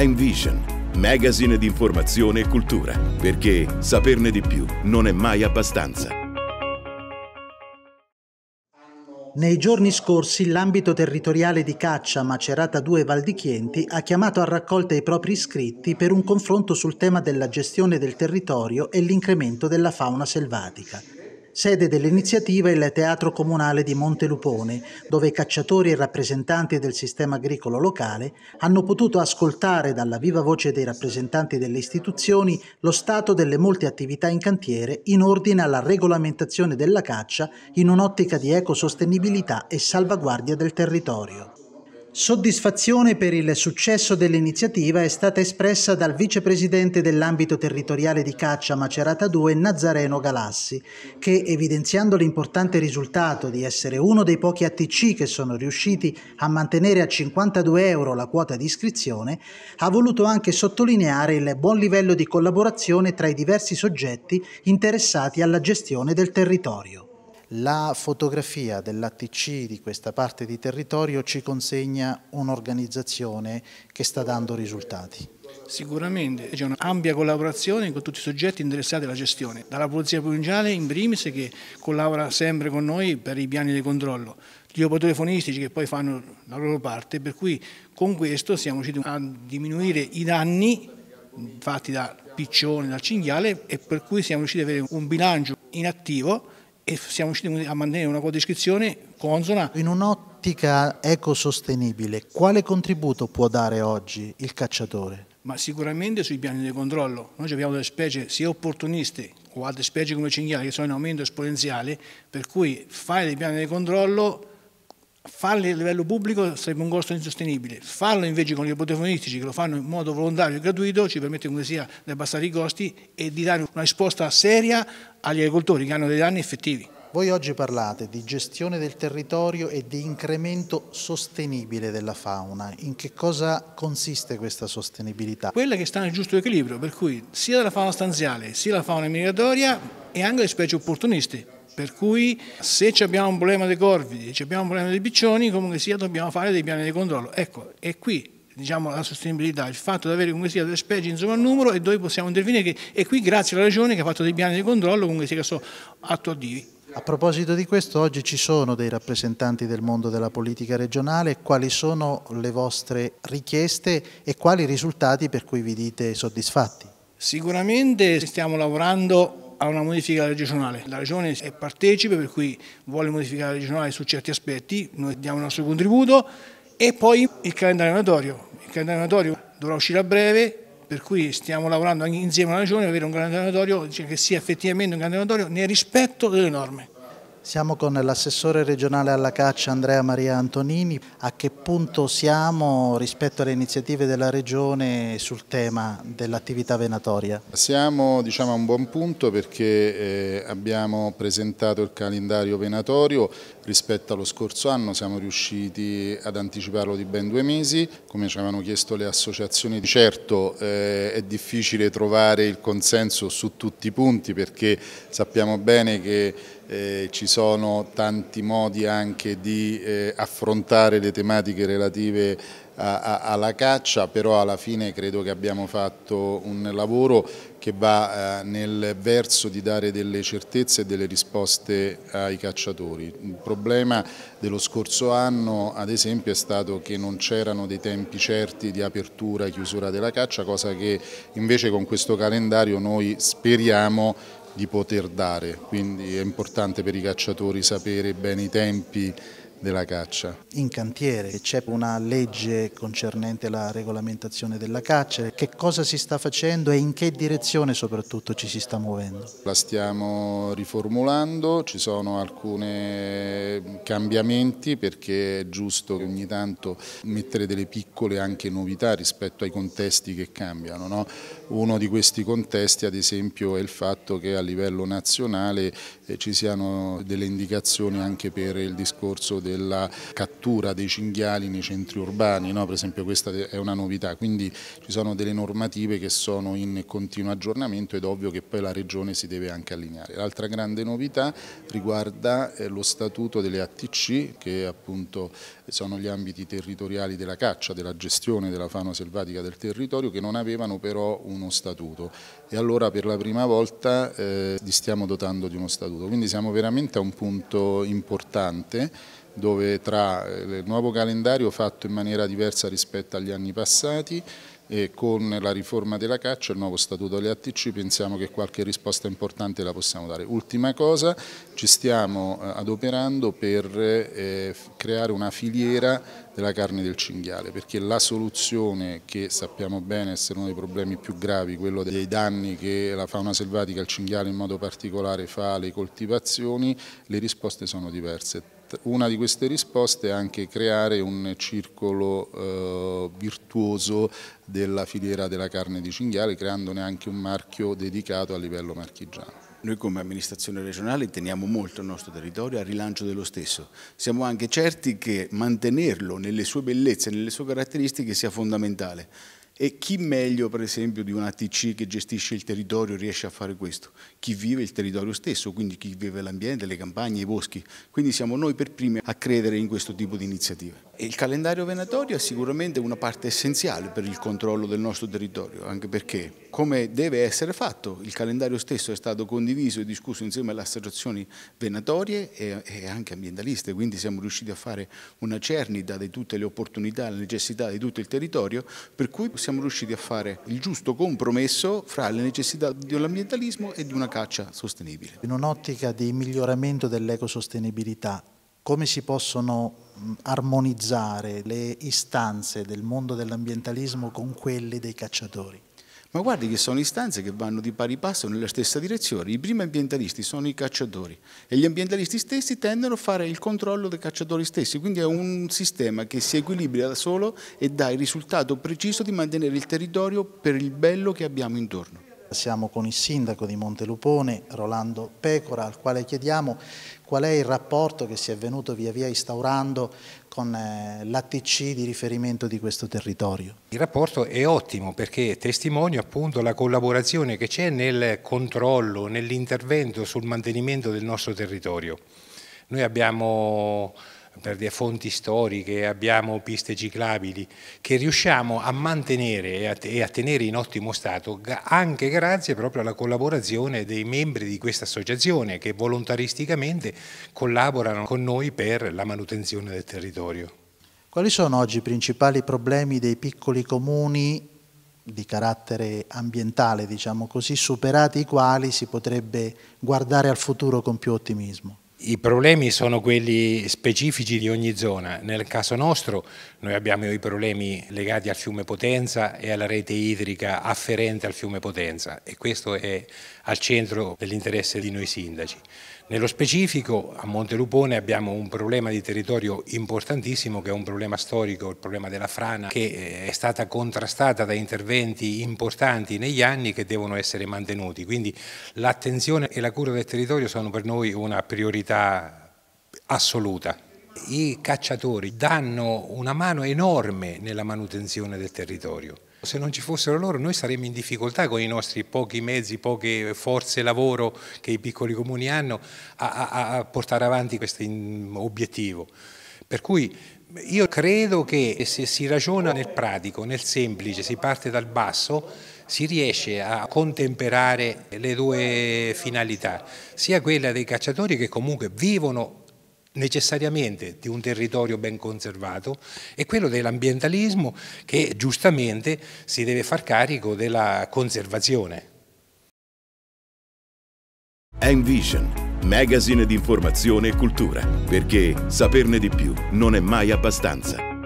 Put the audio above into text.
Envision, magazine di informazione e cultura, perché saperne di più non è mai abbastanza. Nei giorni scorsi l'ambito territoriale di caccia Macerata 2 Val di Chienti ha chiamato a raccolta i propri iscritti per un confronto sul tema della gestione del territorio e l'incremento della fauna selvatica. Sede dell'iniziativa è il Teatro Comunale di Montelupone, dove cacciatori e rappresentanti del sistema agricolo locale hanno potuto ascoltare dalla viva voce dei rappresentanti delle istituzioni lo stato delle molte attività in cantiere in ordine alla regolamentazione della caccia in un'ottica di ecosostenibilità e salvaguardia del territorio. Soddisfazione per il successo dell'iniziativa è stata espressa dal vicepresidente dell'ambito territoriale di caccia Macerata 2 Nazareno Galassi, che evidenziando l'importante risultato di essere uno dei pochi ATC che sono riusciti a mantenere a 52 euro la quota di iscrizione, ha voluto anche sottolineare il buon livello di collaborazione tra i diversi soggetti interessati alla gestione del territorio. La fotografia dell'ATC di questa parte di territorio ci consegna un'organizzazione che sta dando risultati. Sicuramente c'è un'ampia collaborazione con tutti i soggetti interessati alla gestione, dalla Polizia Provinciale in primis che collabora sempre con noi per i piani di controllo, gli operatori che poi fanno la loro parte, per cui con questo siamo riusciti a diminuire i danni fatti da piccione, dal cinghiale e per cui siamo riusciti ad avere un bilancio inattivo e siamo riusciti a mantenere una codescrizione consona. In un'ottica ecosostenibile, quale contributo può dare oggi il cacciatore? Ma sicuramente sui piani di controllo. Noi abbiamo delle specie sia opportuniste o altre specie come il cinghiale che sono in aumento esponenziale, per cui fare dei piani di controllo farli a livello pubblico sarebbe un costo insostenibile, farlo invece con gli operatori che lo fanno in modo volontario e gratuito ci permette come sia di abbassare i costi e di dare una risposta seria agli agricoltori che hanno dei danni effettivi. Voi oggi parlate di gestione del territorio e di incremento sostenibile della fauna. In che cosa consiste questa sostenibilità? Quella che sta nel giusto equilibrio, per cui sia della fauna stanziale sia la fauna migratoria e anche le specie opportuniste per cui se abbiamo un problema dei corvidi, se abbiamo un problema dei piccioni, comunque sia dobbiamo fare dei piani di controllo. Ecco, è qui diciamo, la sostenibilità, il fatto di avere comunque sia delle specie in sovrannumero e dove possiamo intervenire, e qui grazie alla Regione che ha fatto dei piani di controllo comunque sia che sono attuativi. A proposito di questo, oggi ci sono dei rappresentanti del mondo della politica regionale, quali sono le vostre richieste e quali risultati per cui vi dite soddisfatti? Sicuramente stiamo lavorando a una modifica regionale. La Regione è partecipe, per cui vuole modificare la regionale su certi aspetti, noi diamo il nostro contributo e poi il calendario natorio. Il calendario natorio dovrà uscire a breve, per cui stiamo lavorando anche insieme alla Regione per avere un calendario natorio cioè che sia effettivamente un calendario natorio nel rispetto delle norme. Siamo con l'assessore regionale alla caccia Andrea Maria Antonini. A che punto siamo rispetto alle iniziative della Regione sul tema dell'attività venatoria? Siamo diciamo, a un buon punto perché eh, abbiamo presentato il calendario venatorio rispetto allo scorso anno, siamo riusciti ad anticiparlo di ben due mesi, come ci avevano chiesto le associazioni. Certo eh, è difficile trovare il consenso su tutti i punti perché sappiamo bene che eh, ci sono tanti modi anche di eh, affrontare le tematiche relative a, a, alla caccia, però alla fine credo che abbiamo fatto un lavoro che va eh, nel verso di dare delle certezze e delle risposte ai cacciatori. Il problema dello scorso anno ad esempio è stato che non c'erano dei tempi certi di apertura e chiusura della caccia, cosa che invece con questo calendario noi speriamo di poter dare, quindi è importante per i cacciatori sapere bene i tempi della caccia. In cantiere c'è una legge concernente la regolamentazione della caccia, che cosa si sta facendo e in che direzione soprattutto ci si sta muovendo? La stiamo riformulando, ci sono alcuni cambiamenti perché è giusto ogni tanto mettere delle piccole anche novità rispetto ai contesti che cambiano. No? Uno di questi contesti ad esempio è il fatto che a livello nazionale eh, ci siano delle indicazioni anche per il discorso della cattura dei cinghiali nei centri urbani, no? per esempio questa è una novità, quindi ci sono delle normative che sono in continuo aggiornamento ed ovvio che poi la Regione si deve anche allineare. L'altra grande novità riguarda eh, lo statuto delle ATC che appunto sono gli ambiti territoriali della caccia, della gestione della fauna selvatica del territorio che non avevano però uno statuto e allora per la prima volta eh, li stiamo dotando di uno statuto, quindi siamo veramente a un punto importante dove tra eh, il nuovo calendario fatto in maniera diversa rispetto agli anni passati e con la riforma della caccia, il nuovo statuto delle ATC, pensiamo che qualche risposta importante la possiamo dare. Ultima cosa, ci stiamo eh, adoperando per eh, creare una filiera della carne del cinghiale, perché la soluzione che sappiamo bene essere uno dei problemi più gravi, quello dei danni che la fauna selvatica, il cinghiale in modo particolare fa alle coltivazioni, le risposte sono diverse una di queste risposte è anche creare un circolo eh, virtuoso della filiera della carne di cinghiale, creandone anche un marchio dedicato a livello marchigiano. Noi come amministrazione regionale teniamo molto il nostro territorio al rilancio dello stesso. Siamo anche certi che mantenerlo nelle sue bellezze, nelle sue caratteristiche sia fondamentale. E chi meglio per esempio di una TC che gestisce il territorio riesce a fare questo? Chi vive il territorio stesso, quindi chi vive l'ambiente, le campagne, i boschi. Quindi siamo noi per primi a credere in questo tipo di iniziative. Il calendario venatorio è sicuramente una parte essenziale per il controllo del nostro territorio, anche perché, come deve essere fatto, il calendario stesso è stato condiviso e discusso insieme alle associazioni venatorie e anche ambientaliste, quindi siamo riusciti a fare una cernita di tutte le opportunità e le necessità di tutto il territorio, per cui siamo riusciti a fare il giusto compromesso fra le necessità dell'ambientalismo e di una caccia sostenibile. In un'ottica di miglioramento dell'ecosostenibilità, come si possono armonizzare le istanze del mondo dell'ambientalismo con quelle dei cacciatori? Ma guardi che sono istanze che vanno di pari passo nella stessa direzione. I primi ambientalisti sono i cacciatori e gli ambientalisti stessi tendono a fare il controllo dei cacciatori stessi, quindi è un sistema che si equilibra da solo e dà il risultato preciso di mantenere il territorio per il bello che abbiamo intorno. Siamo con il sindaco di Montelupone, Rolando Pecora, al quale chiediamo qual è il rapporto che si è venuto via via instaurando con eh, l'ATC di riferimento di questo territorio. Il rapporto è ottimo perché testimonio appunto la collaborazione che c'è nel controllo, nell'intervento sul mantenimento del nostro territorio. Noi abbiamo per le fonti storiche, abbiamo piste ciclabili che riusciamo a mantenere e a, tenere in ottimo stato anche grazie proprio alla collaborazione dei membri di questa associazione che volontaristicamente collaborano con noi per la manutenzione del territorio. Quali sono oggi i principali problemi dei piccoli comuni di carattere ambientale, diciamo così, superati i quali si potrebbe guardare al futuro con più ottimismo? I problemi sono quelli specifici di ogni zona. Nel caso nostro noi abbiamo i problemi legati al fiume Potenza e alla rete idrica afferente al fiume Potenza e questo è al centro dell'interesse di noi sindaci. Nello specifico a Montelupone abbiamo un problema di territorio importantissimo che è un problema storico, il problema della frana, che eh, è stata contrastata da interventi importanti negli anni che devono essere mantenuti. Quindi l'attenzione e la cura del territorio sono per noi una priorità assoluta. I cacciatori danno una mano enorme nella manutenzione del territorio. Se non ci fossero loro noi saremmo in difficoltà con i nostri pochi mezzi, poche forze lavoro che i piccoli comuni hanno a, a, a portare avanti questo obiettivo. Per cui io credo che se si ragiona nel pratico, nel semplice, si parte dal basso, si riesce a contemperare le due finalità, sia quella dei cacciatori che comunque vivono necessariamente di un territorio ben conservato e quello dell'ambientalismo che giustamente si deve far carico della conservazione. Envision, magazine di informazione e cultura, perché saperne di più non è mai abbastanza.